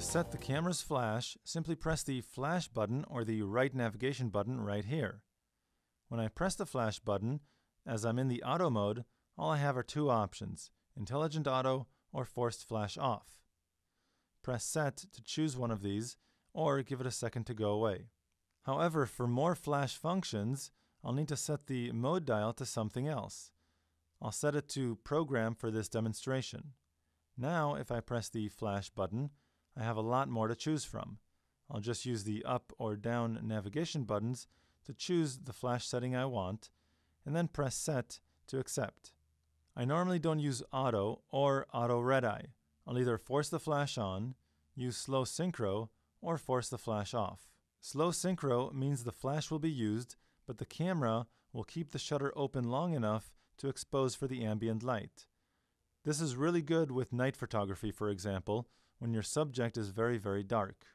set the camera's flash, simply press the flash button or the right navigation button right here. When I press the flash button, as I'm in the auto mode, all I have are two options, Intelligent Auto or Forced Flash Off. Press Set to choose one of these, or give it a second to go away. However, for more flash functions, I'll need to set the mode dial to something else. I'll set it to Program for this demonstration. Now, if I press the flash button, I have a lot more to choose from. I'll just use the up or down navigation buttons to choose the flash setting I want, and then press Set to accept. I normally don't use auto or auto red eye. I'll either force the flash on, use slow synchro, or force the flash off. Slow synchro means the flash will be used, but the camera will keep the shutter open long enough to expose for the ambient light. This is really good with night photography, for example, when your subject is very, very dark.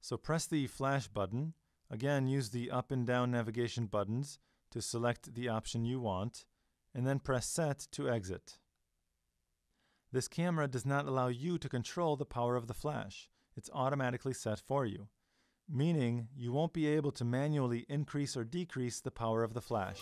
So press the flash button. Again, use the up and down navigation buttons to select the option you want, and then press Set to exit. This camera does not allow you to control the power of the flash. It's automatically set for you, meaning you won't be able to manually increase or decrease the power of the flash.